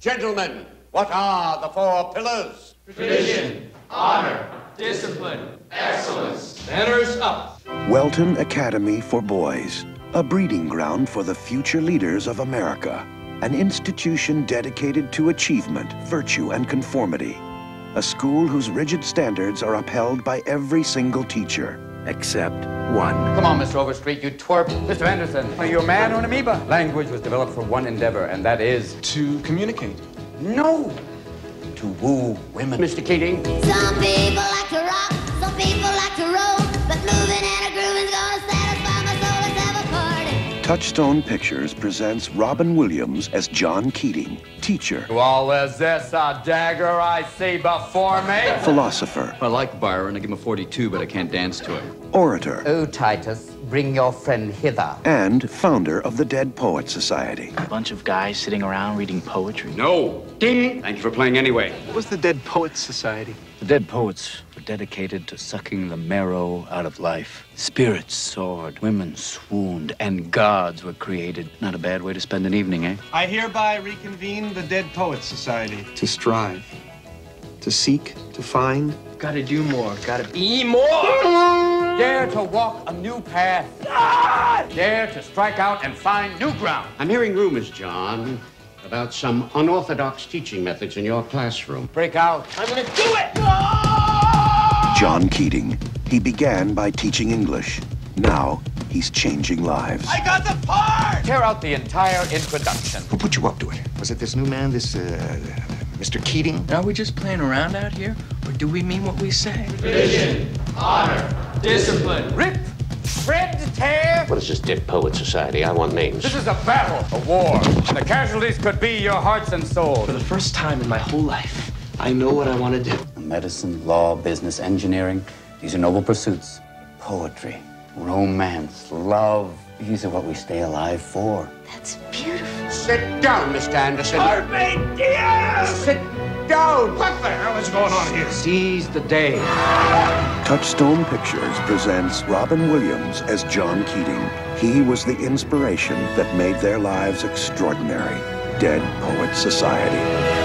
Gentlemen, what are the four pillars? Tradition, honor, discipline, excellence. Manners up. Welton Academy for Boys, a breeding ground for the future leaders of America, an institution dedicated to achievement, virtue, and conformity, a school whose rigid standards are upheld by every single teacher, except one. Come on, Mr. Overstreet, you twerp. Mr. Anderson, are you a man or an amoeba? Language was developed for one endeavor, and that is to communicate. No, to woo women. Mr. Keating? Some people like to rock, some people like Touchstone Pictures presents Robin Williams as John Keating, teacher, Well, is this a dagger I see before me? philosopher, I like Byron. I give him a 42, but I can't dance to him. orator, Oh, Titus, bring your friend hither. and founder of the Dead Poets Society. A bunch of guys sitting around reading poetry. No! Ding! Thank you for playing anyway. What was the Dead Poets Society? The dead poets were dedicated to sucking the marrow out of life. Spirits soared, women swooned, and gods were created. Not a bad way to spend an evening, eh? I hereby reconvene the Dead Poets Society. To strive, to seek, to find. Gotta do more. Gotta be more. Dare to walk a new path. Dare to strike out and find new ground. I'm hearing rumors, John, about some unorthodox teaching methods in your classroom. Break out. I'm gonna do it. John Keating. He began by teaching English. Now he's changing lives. I got the part. Tear out the entire introduction. Who put you up to it? Was it this new man, this, uh, Mr. Keating? Are we just playing around out here, or do we mean what we say? Tradition, honor, discipline. Rip, shred, tear. What is this Dead Poet Society? I want names. This is a battle, a war. And the casualties could be your hearts and souls. For the first time in my whole life, I know what I want to do. Medicine, law, business, engineering, these are noble pursuits. Poetry, romance, love, these are what we stay alive for. That's beautiful. Sit down, Mr. Anderson. Armadius! Sit down. What the hell is going on here? Seize the day. Touchstone Pictures presents Robin Williams as John Keating. He was the inspiration that made their lives extraordinary. Dead Poets Society.